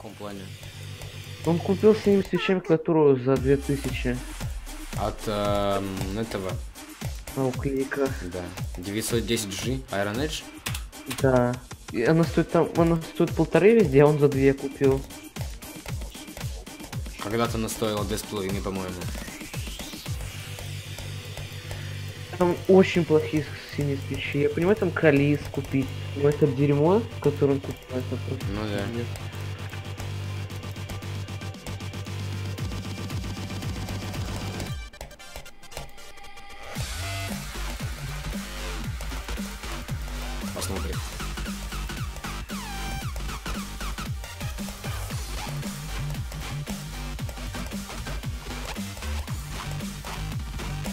каком плане? Он купил с ним свечами клавиатуру за 2000 От эм, этого, на уклейка. да, 910G Iron Edge. Да. И она стоит там, она стоит полторы везде, а он за две купил. Когда-то она стоила половины, по-моему. Там очень плохие синие свечи. Я понимаю, там калис купить. Но это дерьмо, которое он купил, это просто... Ну да. нет. Посмотрим.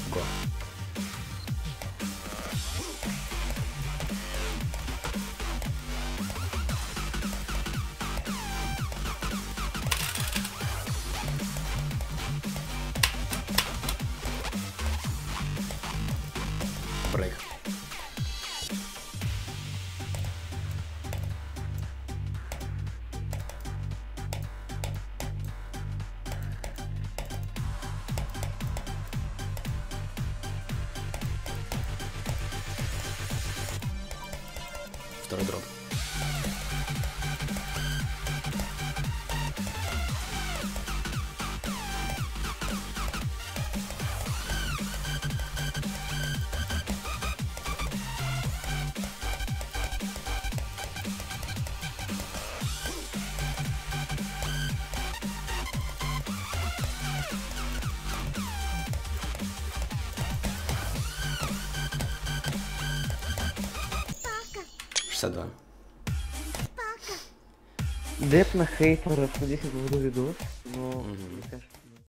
Го. Брейк. Второй дроп. Шестьдесят два. Деп на хейтеров, надеюсь, я буду видос, но Мгм.